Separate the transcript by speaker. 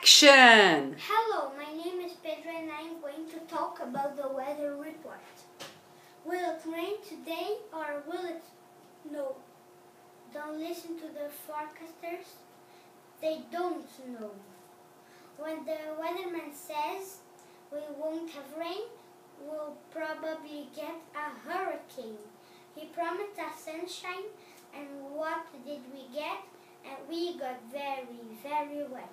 Speaker 1: Action!
Speaker 2: Hello, my name is Pedro and I'm going to talk about the weather report. Will it rain today or will it snow? Don't listen to the forecasters. They don't know. When the weatherman says we won't have rain, we'll probably get a hurricane. He promised us sunshine and what did we get? And we got very, very wet.